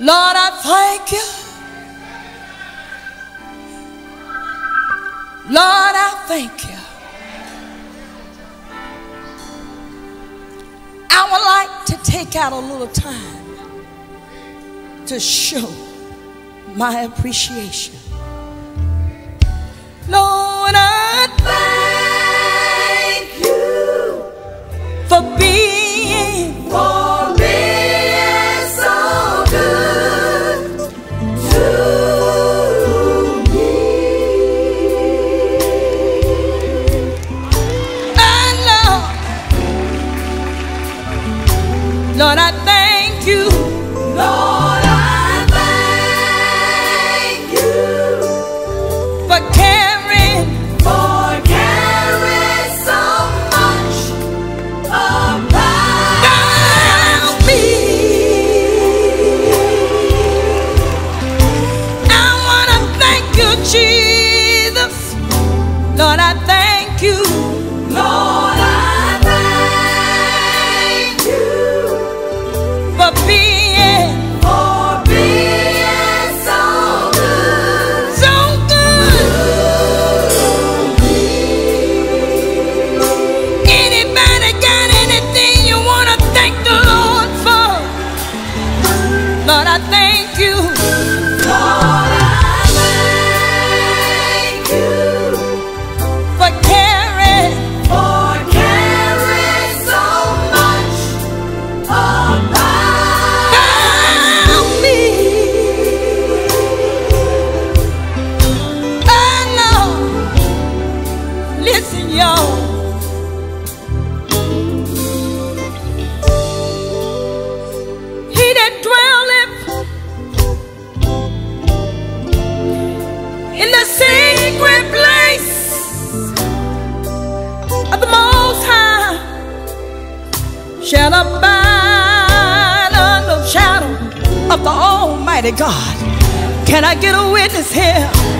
Lord, I thank you. Lord, I thank you. I would like to take out a little time to show my appreciation Lord, I thank you. Lord, I thank you for so much about me. I want to thank you, Jesus. Lord, I by the shadow of the Almighty God. Can I get a witness here?